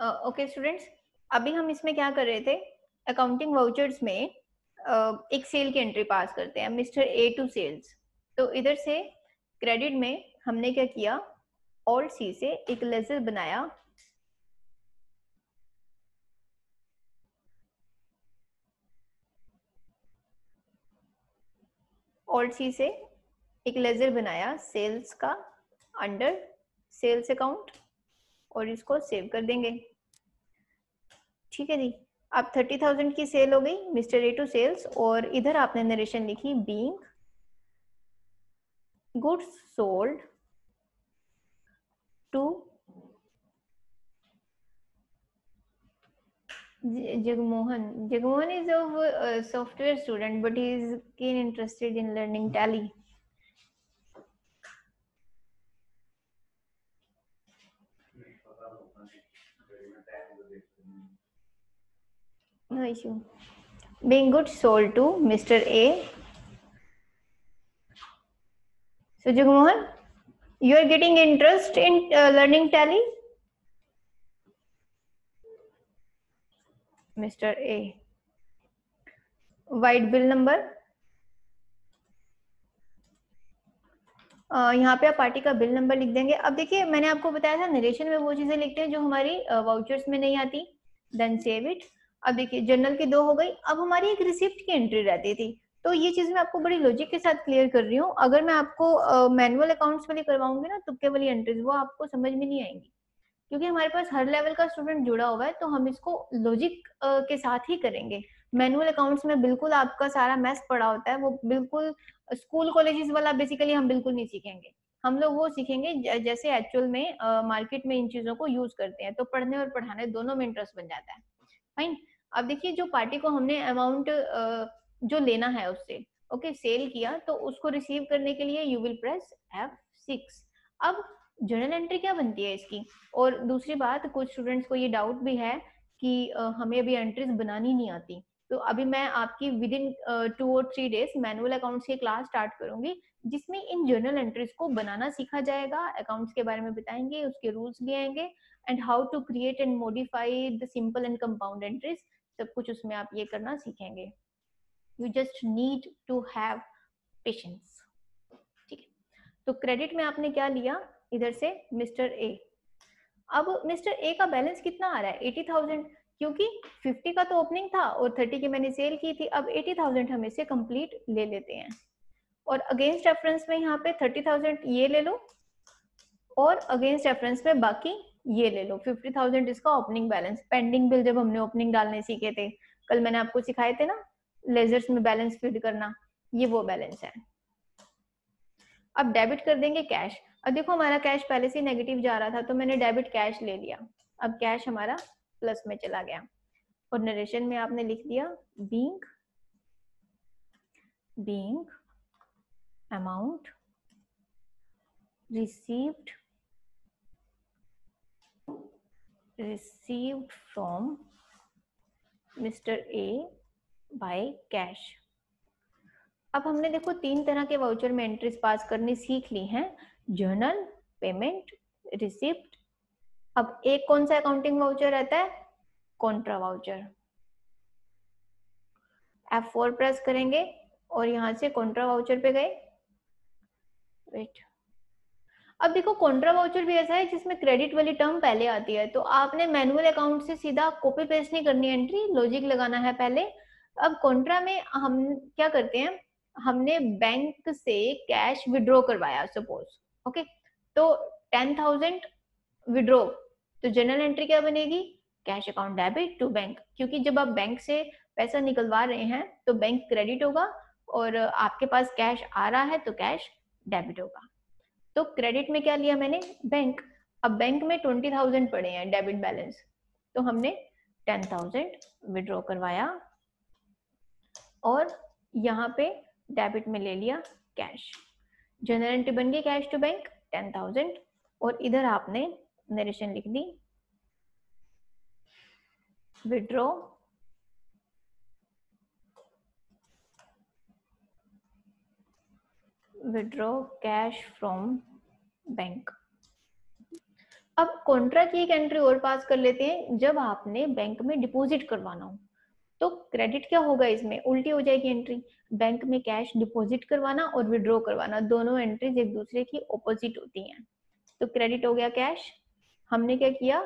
Okay students अभी हम इसमें क्या कर रहे थे? अकाउंटिंग वाउचर्स में uh, एक सेल की एंट्री पास करते हैं मिस्टर ए टू सेल्स तो इधर से क्रेडिट में हमने क्या किया? ऑल सी से एक लेजर बनाया। ऑल सी से एक लेजर बनाया सेल्स का अंडर सेल्स अकाउंट और इसको सेव कर देंगे। ठीक है जी। अब 30,000 की सेल हो गई मिस्टर ए टू सेल्स और इधर आपने नरेशन लिखी being goods sold to Jagmohan Jagmohan is a software student but he is interested in learning Tally No issue. Being good sold to Mr. A. So Jagmohan, you are getting interest in uh, learning Tally? Mr. A. White bill number. Uh, यहाँ पे आप party का bill number लिख देंगे अब देखिए मैंने आपको बताया था नरेशन में वो चीज़ें लिखते हैं जो हमारी वाउचर्स uh, में नहीं आती देन सेव इट अब देखिए जर्नल की दो हो गई। अब हमारी एक रिसिप्ट की एंट्री रहती थी। तो ये चीज़ मैं आपको बड़ी लॉजिक के साथ क्लियर कर रही हूँ। अगर मैं आपको मैनुअल अकाउंट्स वाली करवाऊँगी ना तुक्के वाली एंट्रीज वो आपको समझ में नहीं आएँगी। क्योंकि हमारे पास हर लेवल का स्टूडेंट जुड़ा हुआ है तो हम इसको लॉजिक के साथ ही करेंगे। मैनुअल अकाउंट्स में बिल्कुल आपका सारा मैथ पड़ा होता है, वो बिल्कुल स्कूल कॉलेजेस वाला बेसिकली हम बिल्कुल नहीं सीखेंगे। हम लोग वो सीखेंगे जैसे एक्चुअल में मार्केट में इन चीज़ों को यूज़ करते हैं तो पढ़ने और पढ़ाने दोनों में इंटरेस्ट बन जाता है। फाइन अब देखिए, जो पार्टी को हमने अमाउंट जो लेना है उससे ओके सेल किया तो उसको रिसीव करने के लिए you will press F six अब जर्नल एंट्री क्या बनती है इसकी? और दूसरी बात, कुछ स्टूडेंट्स को ये डाउट भी है कि हमें अभी एंट्रीज बनानी नहीं आती। तो अभी मैं आपकी विद इन टू और थ्री डेज़ मैनुअल अकाउंट्स की क्लास स्टार्ट करूँगी, जिसमें इन जर्नल एंट्रीज को बनाना सीखा जाएगा। अकाउंट्स के बारे में बताएँगे, उसके रूल्स भी आएँगे and how to create and modify the simple and compound entries सब कुछ उसमें आप ये करना सीखेंगे। You just need to have patience ठीक है? तो क्रेडिट में आपने क्या लिया? इधर से मिस्टर ए अब मिस्टर ए का बैलेंस कितना आ रहा है? एटी थाउज़ेंड क्योंकि फिफ्टी का तो ओपनिंग था और थर्टी की मैंने सेल की थी, अब एटी थाउज़ेंड हम इसे कंप्लीट ले लेते हैं। और अगेंस्ट रेफरेंस में यहाँ पे थर्टी थाउज़ेंड ये ले लो, और अगेंस्ट रेफरेंस में बाकी ये ले लो फिफ्टी थाउज़ेंड इसका ओपनिंग बैलेंस पेंडिंग बिल जब हमने ओपनिंग डालने सीखे थे, कल मैंने आपको सिखाए थे ना लेजर्स में बैलेंस फ़ीड करना, ये वो बैलेंस है। अब डेबिट कर देंगे कैश अब देखो हमारा कैश पहले से नेगेटिव जा रहा था तो मैंने डेबिट कैश ले लिया। अब कैश हमारा प्लस में चला गया। और नरेशन में आपने लिख दिया being being amount received received from Mr. A by cash. अब हमने देखो तीन तरह के वाउचर में एंट्रीज पास करनी सीख ली हैं. जर्नल पेमेंट रिसिप्ट अब एक कौन सा अकाउंटिंग वाउचर रहता है? कॉन्ट्रा वाउचर F4 प्रेस करेंगे और यहाँ से कॉन्ट्रा वाउचर पे गए. वेट अब देखो कॉन्ट्रा वाउचर भी ऐसा है जिसमें क्रेडिट वाली टर्म पहले आती है। तो आपने मैनुअल अकाउंट से सीधा कॉपी पेस्ट नहीं करनी एंट्री लॉजिक लगाना है पहले। अब कॉन्ट्रा में हम क्या करते हैं? हमने बैंक से कैश विड्रॉ करवाया सपोज़ ओके तो टेन थाउज़ेंड विड्रॉ तो जनरल एंट्री क्या बनेगी? Cash account debit to bank क्योंकि जब आप बैंक से पैसा निकलवा रहे हैं तो बैंक क्रेडिट होगा और आपके पास कैश आ रहा है तो कैश डेबिट होगा। तो क्रेडिट में क्या लिया मैंने? बैंक अब बैंक में ट्वेंटी थाउज़ेंड पड़े हैं डेबिट बैलेंस तो हमने टेन थाउज़ेंड विड्रॉ करवाया और यहाँ पे डेबिट में ले लिया कैश जनरल एंट्री बन गई cash to bank ten thousand और इधर आपने नरेशन लिख दी. Withdraw withdraw cash from bank अब कॉन्ट्रा की एक एंट्री और पास कर लेते हैं, जब आपने बैंक में डिपॉजिट करवाना हो तो क्रेडिट क्या होगा इसमें? उल्टी हो जाएगी एंट्री बैंक में कैश डिपॉजिट करवाना और विड्रॉ करवाना, दोनों एंट्रीज एक दूसरे की ऑपोजिट होती हैं। तो क्रेडिट हो गया कैश हमने क्या किया?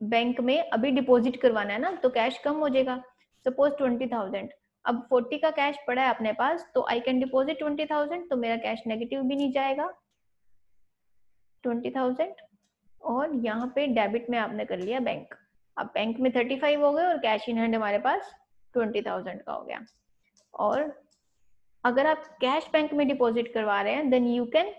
बैंक में अभी डिपॉजिट करवाना है ना तो कैश कम हो जाएगा। सपोज़ ट्वेंटी थाउज़ेंड अब फोर्टी का कैश पड़ा है अपने पास तो I can deposit twenty thousand तो मेरा कैश नेगेटिव भी नहीं जाएगा। ट्वेंटी थाउज़ेंड और यहाँ पे डेबिट में आपने कर लिया बैंक अब बैंक में थर्टी फाइव हो गए और कैश इन हैंड हमारे पास ट्वेंटी थाउज़ेंड का हो गया। और अगर आप कैश बैंक में डिपॉजिट करवा रहे हैं then you can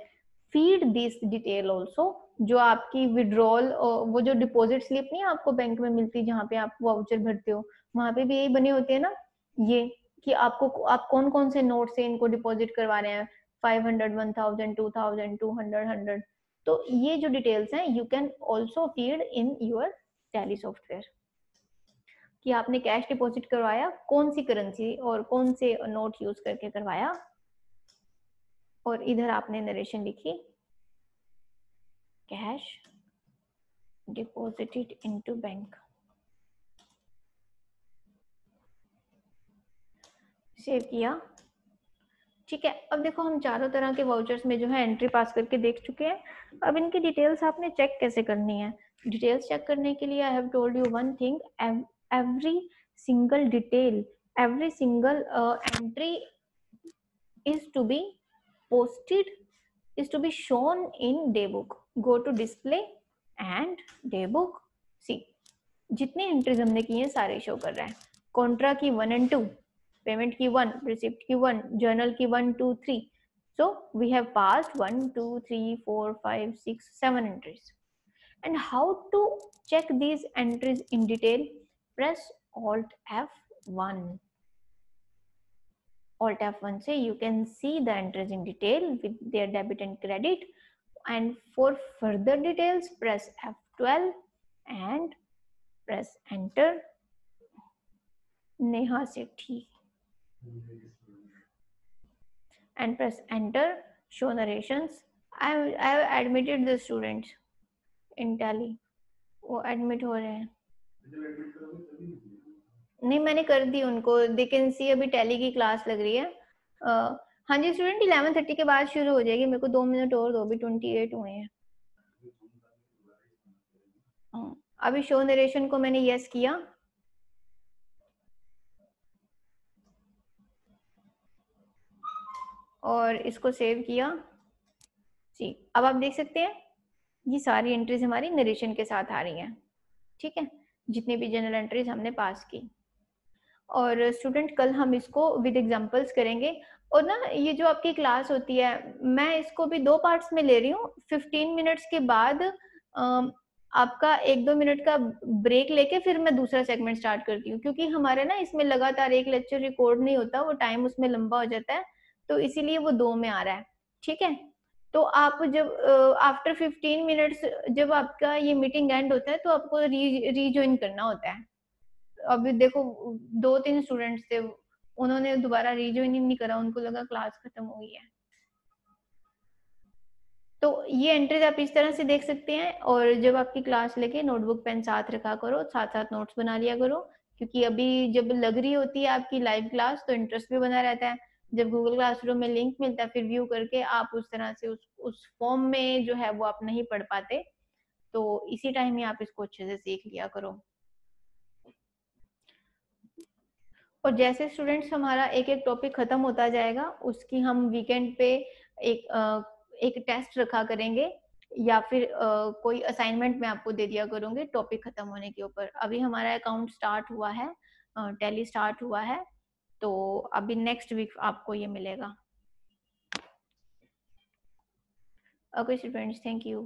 feed this detail also जो आपकी विड्रॉल वो जो डिपॉजिट स्लिप नहीं आपको बैंक में मिलती जहाँ पे आप वाउचर भरते हो, वहाँ पे भी यही बने होते हैं ना ये कि आपको आप कौन कौन से नोट से इनको डिपॉजिट करवा रहे हैं? Five hundred one thousand two thousand two hundred hundred तो ये जो डिटेल्स हैं you can also feed in your Tally software कि आपने कैश डिपॉजिट करवाया, कौन सी करेंसी और कौन से नोट यूज़ करके करवाया? और इधर आपने नरेशन लिखी cash deposited into bank save किया। ठीक है, अब देखो हम चारों तरह के वाउचर्स में जो है एंट्री पास करके देख चुके हैं। अब इनकी डिटेल्स आपने चेक कैसे करनी है? डिटेल्स चेक करने के लिए I have told you one thing every single detail every single entry is to be posted, is to be shown in daybook go to display and daybook see, जितने entries हमने की हैं, सारे show कर रहे हैं। कॉन्ट्रा की one and two payment की वन रिसिप्ट की वन जर्नल की one two three so we have passed one two three four five six seven entries and how to check these entries in detail press alt f1 alt F1 say you can see the entries in detail with their debit and credit and for further details press F12 and press enter Neha Sethi and press enter show narrations. I I have admitted the students in tally. वो admit हो रहे हैं। नहीं मैंने कर दी उनको। They can see अभी tally की क्लास लग रही है। uh, हाँ जी स्टूडेंट इलेवन थर्टी के बाद शुरू हो जाएगी। मेरे को दो मिनट और दो अभी ट्वेंटी एट हुए हैं। अभी शो नरेशन को मैंने यस किया। और इसको सेव किया। जी, अब आप देख सकते हैं, ये सारी एंट्रीज हमारी नरेशन के साथ आ रही हैं। ठीक है? जितनी भी जनरल एंट्रीज हमने पास की। और स्टूडेंट कल हम इसको विद एग्जांपल्स करेंगे। और ना, ये जो आपकी क्लास होती है, मैं इसको भी दो पार्ट्स में ले रही हूँ। फिफ्टीन मिनट्स के बाद आपका एक दो मिनट का ब्रेक लेके फिर मैं दूसरा सेगमेंट स्टार्ट करती हूँ। क्योंकि हमारे ना, इसमें लगातार एक लेक्चर रिकॉर्ड नहीं होता, वो टाइम उसमें लंबा हो जाता है। तो इसीलिए वो दो में आ रहा है, ठीक है? तो आप जब आफ्टर फिफ्टीन मिनट्स जब आपका ये मीटिंग एंड होता है तो आपको री रीज्वाइन करना होता है। अभी देखो, दो तीन स्टूडेंट्स थे, उन्होंने दोबारा रिज्वाइन नहीं करा, उनको लगा क्लास खत्म हो गई है। तो ये एंट्रीज आप इस तरह से देख सकते हैं, और जब आपकी क्लास लेके नोटबुक पेन साथ रखा करो साथ साथ नोट्स बना लिया करो, क्योंकि अभी जब लग रही होती है आपकी लाइव क्लास तो इंटरेस्ट भी बना रहता है। जब गूगल क्लासरूम में लिंक मिलता है, फिर व्यू करके आप उस तरह से उस उस फॉर्म में जो है वो आप नहीं पढ़ पाते। तो इसी टाइम में आप इसको अच्छे से सीख लिया करो। और जैसे स्टूडेंट्स हमारा एक एक टॉपिक खत्म होता जाएगा, उसकी हम वीकेंड पे एक एक टेस्ट रखा करेंगे, या फिर कोई असाइनमेंट मैं आपको दे दिया करूँगी टॉपिक खत्म होने के ऊपर। अभी हमारा अकाउंट स्टार्ट हुआ है टेली स्टार्ट हुआ है। तो अभी नेक्स्ट वीक आपको ये मिलेगा। Okay students thank you